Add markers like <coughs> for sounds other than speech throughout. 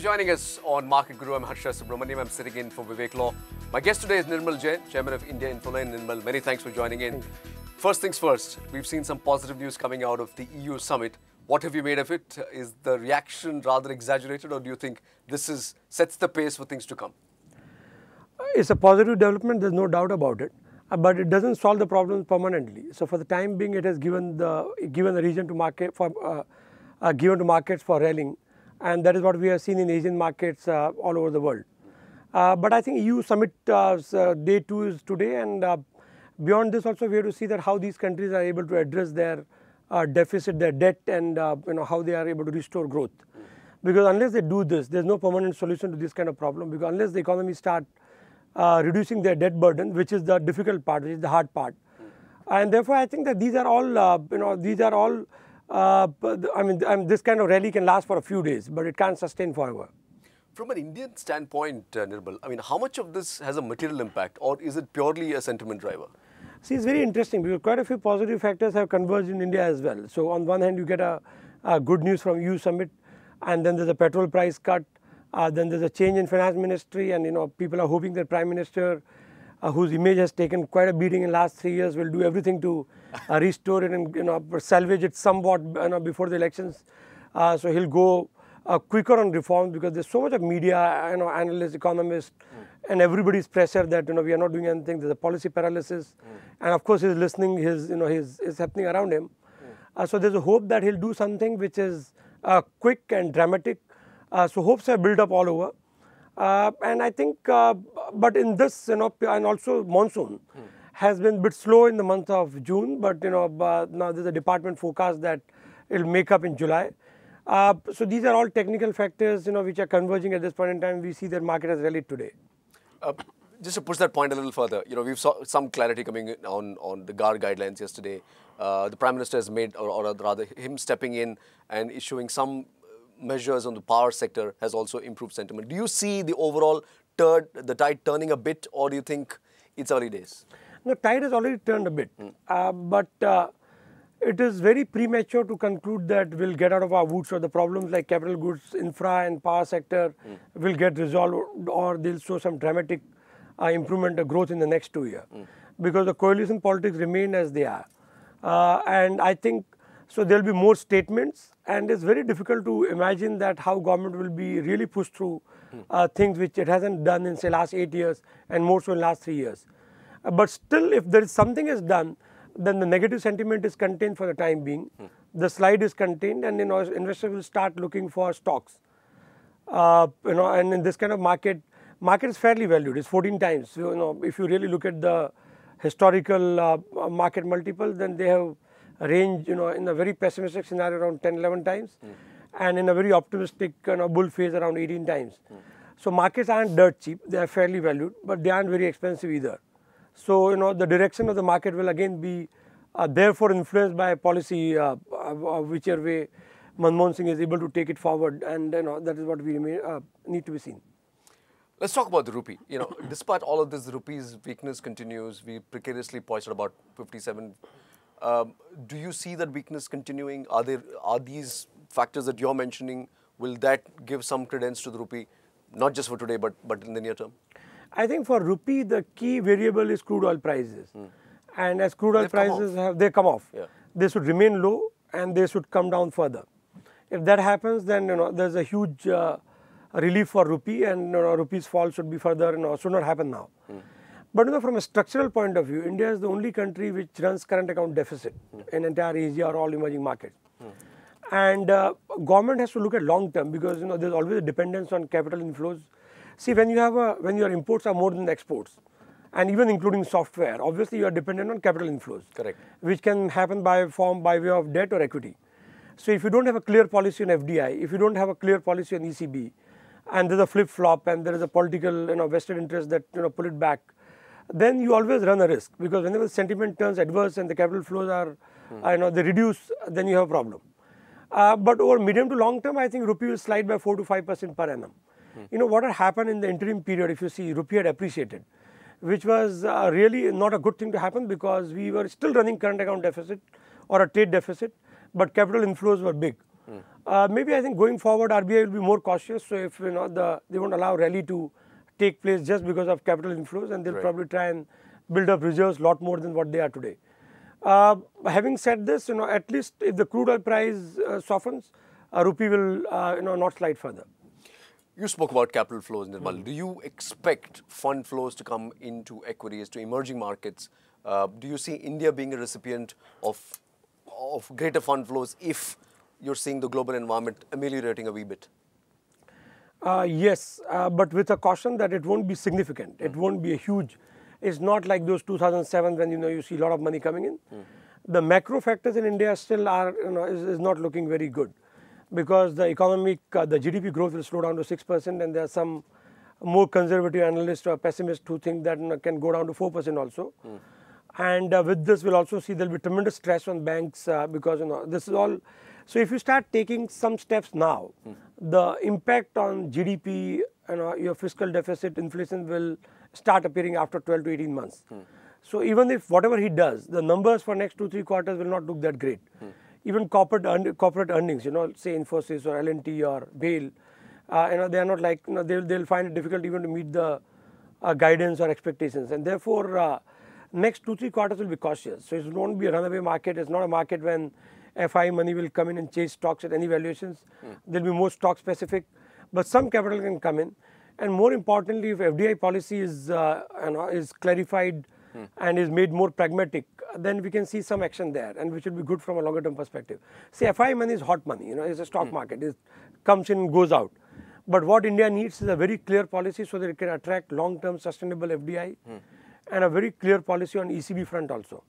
for joining us on Market Guru. I'm Harsha Subramaniam. I'm sitting in for Vivek Law. My guest today is Nirmal Jain, Chairman of India Infoline. Nirmal, many thanks for joining in. First things first, we've seen some positive news coming out of the EU summit. What have you made of it? Is the reaction rather exaggerated, or do you think this is sets the pace for things to come? It's a positive development, there's no doubt about it. Uh, but it doesn't solve the problem permanently. So for the time being, it has given the given the region to market for uh, uh, given to markets for rallying, and that is what we have seen in Asian markets uh, all over the world. Uh, but I think EU summit uh, day two is today, and beyond this also we have to see that how these countries are able to address their deficit, their debt, and you know how they are able to restore growth. Because unless they do this, there's no permanent solution to this kind of problem. Because unless the economy start uh, reducing their debt burden, which is the difficult part, which is the hard part. And therefore, I think that these are all, uh, you know, these are all, uh, I mean, I mean, this kind of rally can last for a few days, but it can't sustain forever. From an Indian standpoint, uh, Nirmal, I mean, how much of this has a material impact or is it purely a sentiment driver? See, it's very interesting because quite a few positive factors have converged in India as well. So on one hand, you get a, a good news from EU summit and then there's a petrol price cut uh, then there's a change in finance ministry, and you know people are hoping that prime minister, uh, whose image has taken quite a beating in the last three years, will do everything to uh, restore it and you know salvage it somewhat you know, before the elections. Uh, so he'll go uh, quicker on reforms because there's so much of media, you know, analysts, economists, mm. and everybody's pressure that you know we are not doing anything. There's a policy paralysis, mm. and of course he's listening. His you know his is happening around him. Mm. so there's a hope that he'll do something which is quick and dramatic uh, so hopes are built up all over. Uh, and I think, uh, but in this, you know, and also monsoon has been a bit slow in the month of June, but you know, now there's a department forecast that it'll make up in July. Uh, so these are all technical factors, you know, which are converging at this point in time. We see that market has rallied today. Uh, just to push that point a little further, you know, we've saw some clarity coming on on the GAAR guidelines yesterday. Uh, the prime minister has made, or, or rather, him stepping in and issuing some measures on the power sector has also improved sentiment. Do you see the overall the tide turning a bit, or do you think it's early days? The tide has already turned a bit, mm. uh, but uh, it is very premature to conclude that we'll get out of our woods or the problems like capital goods, infra, and power sector mm. will get resolved, or they'll show some dramatic uh, improvement or growth in the next two years, mm. because the coalition politics remain as they are, uh, and I think so there'll be more statements, and it's very difficult to imagine that how government will be really pushed through uh, things which it hasn't done in say last eight years and more so in last three years. Uh, but still, if there is something is done, then the negative sentiment is contained for the time being. Hmm. The slide is contained, and you know investors will start looking for stocks. Uh, you know, and in this kind of market, market is fairly valued. It's 14 times. So, you know, if you really look at the historical uh, market multiple, then they have range, you know, in a very pessimistic scenario around 10, 11 times, mm. and in a very optimistic you know, bull phase around 18 times. Mm. So markets aren't dirt cheap; they are fairly valued, but they aren't very expensive either. So you know, the direction of the market will again be uh, therefore influenced by policy, uh, uh, whichever way Manmohan Singh is able to take it forward, and you know that is what we remain, uh, need to be seen. Let's talk about the rupee. You know, <coughs> despite all of this, the rupee's weakness continues. We precariously poised at about 57 um, do you see that weakness continuing? Are there are these factors that you're mentioning? Will that give some credence to the rupee, not just for today, but but in the near term? I think for rupee, the key variable is crude oil prices, hmm. and as crude oil They've prices have they come off, yeah. they should remain low and they should come down further. If that happens, then you know there's a huge uh, relief for rupee, and you know, rupee's fall should be further, you know, should not happen now. Hmm. But you know, from a structural point of view, India is the only country which runs current account deficit mm. in entire Asia or all emerging markets. Mm. And uh, government has to look at long term because you know there's always a dependence on capital inflows. See, when you have a when your imports are more than exports, and even including software, obviously you are dependent on capital inflows. Correct. Which can happen by form by way of debt or equity. So if you don't have a clear policy on FDI, if you don't have a clear policy on ECB, and there's a flip flop and there is a political you know vested interest that you know pull it back then you always run a risk because whenever sentiment turns adverse and the capital flows are, hmm. uh, you know, they reduce, then you have a problem. Uh, but over medium to long term, I think rupee will slide by 4 to 5 percent per annum. Hmm. You know, what had happened in the interim period, if you see, rupee had appreciated, which was uh, really not a good thing to happen because we were still running current account deficit or a trade deficit, but capital inflows were big. Uh, maybe I think going forward, RBI will be more cautious. So if you know the they won't allow rally to take place just because of capital inflows, and they'll Right. probably try and build up reserves a lot more than what they are today. Uh, having said this, you know at least if the crude oil price uh, softens, uh, rupee will uh, you know not slide further. You spoke about capital flows, Nirmal. Do you expect fund flows to come into equities, to emerging markets? Uh, do you see India being a recipient of, of greater fund flows if you're seeing the global environment ameliorating a wee bit? Uh, yes, uh, but with a caution that it won't be significant. It won't be a huge. It's not like those 2007 when you know you see a lot of money coming in. The macro factors in India still are you know is, is not looking very good because the economic uh, the GDP growth will slow down to six percent, and there are some more conservative analysts or pessimists who think that you know, can go down to four percent also. And uh, with this, we'll also see there'll be tremendous stress on banks uh, because you know this is all. So if you start taking some steps now, the impact on GDP, you know, your fiscal deficit, inflation will start appearing after 12 to 18 months. So even if whatever he does, the numbers for next two three quarters will not look that great. Even corporate earn, corporate earnings, you know, say Infosys or L&T or BHEL, uh, you know, they are not like you know, they'll they'll find it difficult even to meet the uh, guidance or expectations, and therefore uh, next two three quarters will be cautious. So it won't be a runaway market. It's not a market when FI money will come in and chase stocks at any valuations. There'll be more stock specific, but some capital can come in, and more importantly, if FDI policy is uh, you know, is clarified and is made more pragmatic, then we can see some action there, and which will be good from a longer term perspective. See, FI money is hot money. You know, it's a stock market. It comes in, goes out. But what India needs is a very clear policy so that it can attract long-term sustainable FDI and a very clear policy on ECB front also.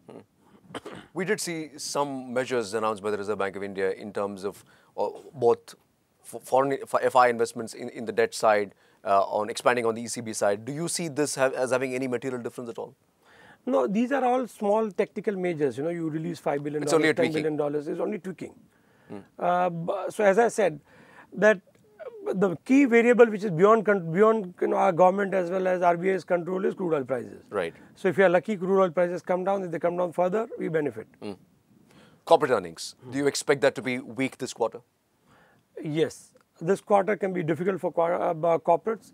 We did see some measures announced by the Reserve Bank of India in terms of uh, both foreign FI investments in, in the debt side, uh, on expanding on the ECB side. Do you see this have, as having any material difference at all? No, these are all small tactical measures. You know, you release five billion It's only a dollars, ten tweaking. billion dollars. It's only tweaking. Uh, so as I said, that the key variable which is beyond beyond you know, our government as well as RBI's control is crude oil prices. Right. So if you are lucky, crude oil prices come down. If they come down further, we benefit. Corporate earnings. Do you expect that to be weak this quarter? Yes, this quarter can be difficult for uh, corporates.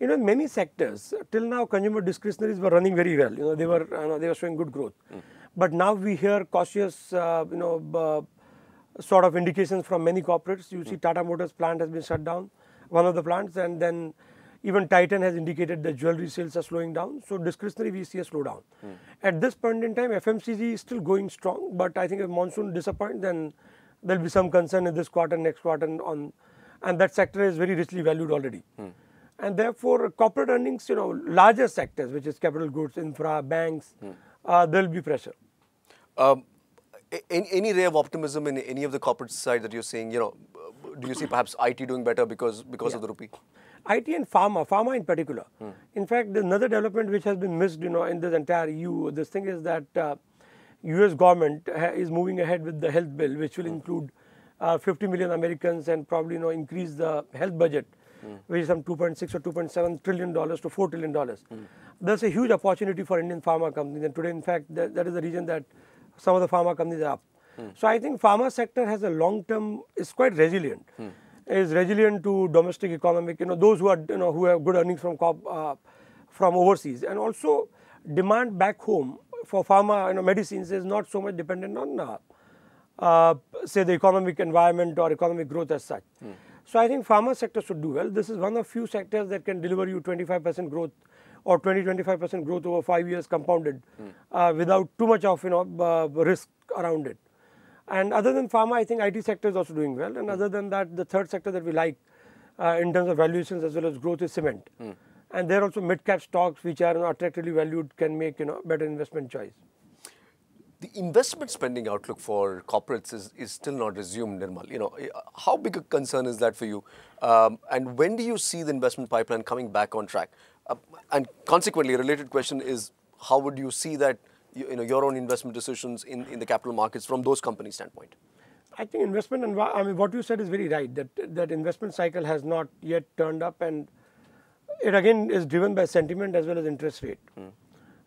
You know, many sectors till now, consumer discretionaries were running very well. You know, they were you know, they were showing good growth. But now we hear cautious, uh, you know, b- sort of indications from many corporates. You see, Tata Motors plant has been shut down, one of the plants, and then even Titan has indicated that jewelry sales are slowing down. So discretionary we see a slowdown. At this point in time, FMCG is still going strong, but I think if monsoon disappoints, then there'll be some concern in this quarter, next quarter on, and that sector is very richly valued already. And therefore, corporate earnings, you know, larger sectors, which is capital goods, infra, banks, uh, there'll be pressure. Um, any, any ray of optimism in any of the corporate side that you're seeing? You know, do you see perhaps IT doing better because because of the rupee? IT and pharma, pharma in particular. In fact, another development which has been missed, you know, in this entire EU. This thing is that uh, U.S. government ha- is moving ahead with the health bill, which will include uh, 50 million Americans and probably, you know, increase the health budget, which is some 2.6 or 2.7 trillion dollars to 4 trillion dollars. That's a huge opportunity for Indian pharma companies, and today, in fact, that, that is the reason that some of the pharma companies are up. So I think pharma sector has a long term is quite resilient. Is resilient to domestic economic. You know those who are you know who have good earnings from uh, from overseas, and also demand back home for pharma you know medicines is not so much dependent on uh, uh, say the economic environment or economic growth as such. So I think pharma sector should do well. This is one of few sectors that can deliver you 25% growth or 20-25% growth over five years compounded uh, without too much of you know uh, risk around it. And other than pharma, I think IT sector is also doing well. And other than that, the third sector that we like uh, in terms of valuations as well as growth is cement. And there are also mid-cap stocks which are you know, attractively valued can make you know better investment choice. The investment spending outlook for corporates is, is still not resumed, Nirmal. You know, eh, how big a concern is that for you? Um, and when do you see the investment pipeline coming back on track? Uh, and consequently, a related question is, how would you see that, you, you know, your own investment decisions in, in the capital markets from those companies' standpoint? I think investment and I mean what you said is very right that that investment cycle has not yet turned up and it again is driven by sentiment as well as interest rate.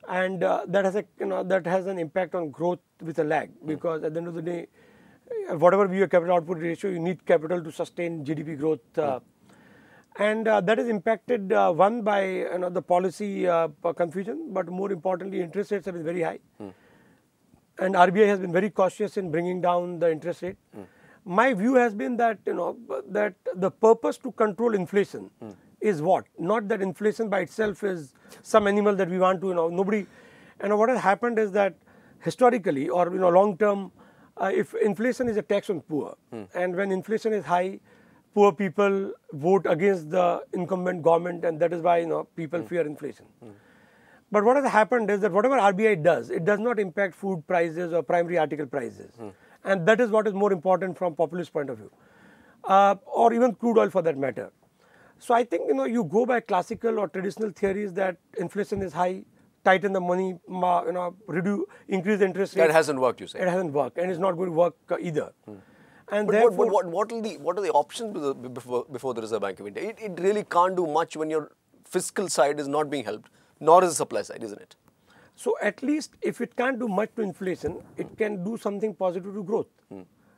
And uh, that has a you know that has an impact on growth with a lag because at the end of the day whatever be your capital output ratio, you need capital to sustain GDP growth. Uh, and uh, that is impacted uh, one by you know, the policy uh, confusion, but more importantly, interest rates have been very high. And RBI has been very cautious in bringing down the interest rate. My view has been that you know that the purpose to control inflation is what? Not that inflation by itself is some animal that we want to you know nobody. You know what has happened is that historically or you know long term, uh, if inflation is a tax on poor, and when inflation is high, poor people vote against the incumbent government, and that is why you know people fear inflation. But what has happened is that whatever RBI does, it does not impact food prices or primary article prices, and that is what is more important from populist point of view, uh, or even crude oil for that matter. So I think you know you go by classical or traditional theories that inflation is high, tighten the money, you know, reduce, increase the interest rate. That hasn't worked, you say. It hasn't worked, and it's not going to work either. And But therefore, what, what, what, are the, what are the options before, before the Reserve Bank of India? It, it really can't do much when your fiscal side is not being helped, nor is the supply side, isn't it? So at least if it can't do much to inflation, it can do something positive to growth.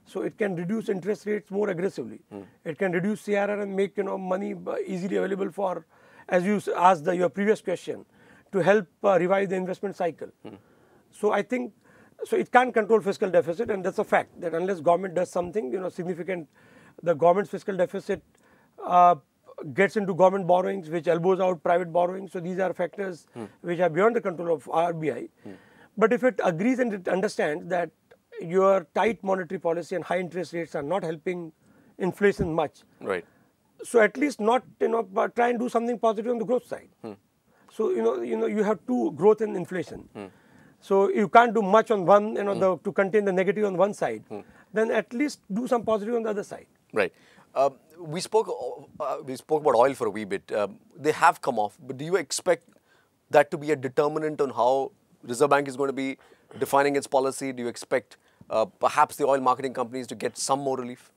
So it can reduce interest rates more aggressively. It can reduce CRR and make you know money uh, easily available for, as you asked the, your previous question, to help uh, revive the investment cycle. So I think so it can't control fiscal deficit, and that's a fact that unless government does something, you know, significant, the government's fiscal deficit uh, gets into government borrowings, which elbows out private borrowings. So these are factors hmm. which are beyond the control of RBI. Hmm. But if it agrees and it understands that your tight monetary policy and high interest rates are not helping inflation much, Right. so at least not you know try and do something positive on the growth side. Hmm. So you know you know you have two growth and inflation. So you can't do much on one you know the, to contain the negative on one side. Then at least do some positive on the other side. Right. Um, we spoke uh, we spoke about oil for a wee bit. Um, they have come off, but do you expect that to be a determinant on how Reserve Bank is going to be defining its policy? Do you expect uh, perhaps the oil marketing companies to get some more relief?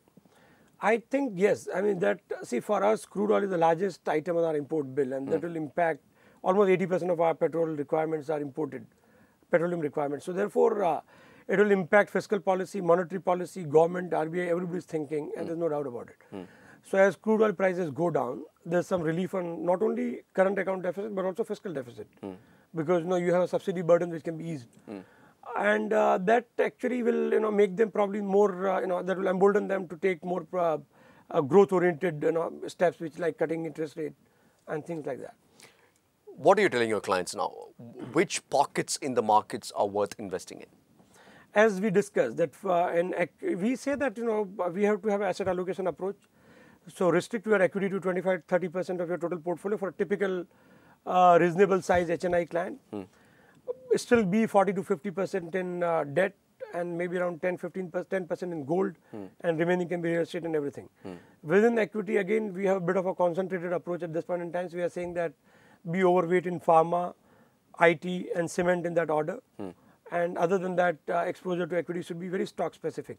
I think yes. I mean that see for us crude oil is the largest item on our import bill, and that will impact almost 80% of our petrol requirements are imported, petroleum requirements. So therefore, uh, it will impact fiscal policy, monetary policy, government, RBI, everybody's thinking, and there's no doubt about it. So as crude oil prices go down, there's some relief on not only current account deficit but also fiscal deficit, because you know you have a subsidy burden which can be eased. And uh, that actually will you know make them probably more uh, you know that will embolden them to take more uh, uh, growth oriented you know steps which like cutting interest rate and things like that What are you telling your clients now? Which pockets in the markets are worth investing in? as we discussed that uh, in we say that you know we have to have asset allocation approach. So restrict your equity to 25 30 percent of your total portfolio for a typical uh, reasonable size hni client. Still be 40 to 50 percent in uh, debt and maybe around 10 15 10 percent in gold and remaining can be real estate and everything. Within equity again we have a bit of a concentrated approach at this point in time. So we are saying that be overweight in pharma it and cement in that order and other than that uh, exposure to equity should be very stock specific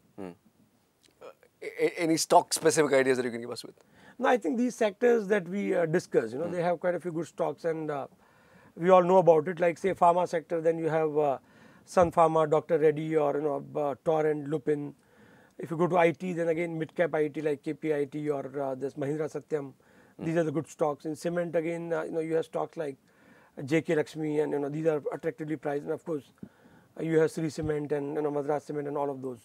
a- any stock specific ideas that you can give us with? No, I think these sectors that we uh, discuss, you know, they have quite a few good stocks, and uh, we all know about it. Like say pharma sector, then you have uh, Sun Pharma, Dr. Reddy, or you know, uh, Torrent, Lupin. If you go to IT, then again mid cap IT like KPIT or uh, this Mahindra Satyam. These are the good stocks. In cement, again, uh, you know, you have stocks like JK Lakshmi, and you know, these are attractively priced. And of course, uh, you have Shree Cement and you know, Madras Cement and all of those.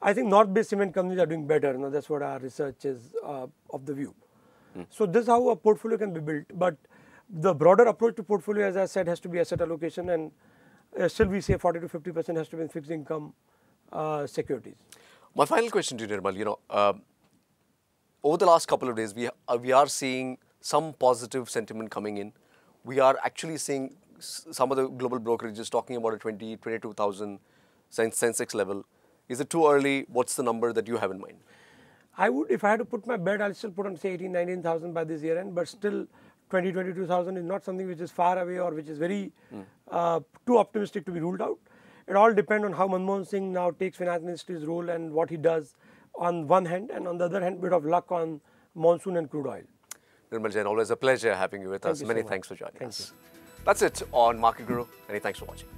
I think north-based cement companies are doing better. You know, that's what our research is uh, of the view. So this is how a portfolio can be built. But the broader approach to portfolio, as I said, has to be asset allocation, and uh, still we say 40 to 50 percent has to be in fixed income uh, securities. My final question to you, Nirmal, you know, uh, over the last couple of days, we, uh, we are seeing some positive sentiment coming in. We are actually seeing s- some of the global brokerages talking about a 20, 22,000 Sen- Sensex level. Is it too early? What's the number that you have in mind? I would, if I had to put my bet, I'll still put on say 18, 19,000 by this year end, but still 20, 22,000 is not something which is far away or which is very uh, too optimistic to be ruled out. It all depends on how Manmohan Singh now takes finance ministry's role and what he does on one hand, and on the other hand, bit of luck on monsoon and crude oil. Nirmal Jain, always a pleasure having you with us. you Many much. thanks for joining Thank us. That's it on Market Guru. Many thanks for watching.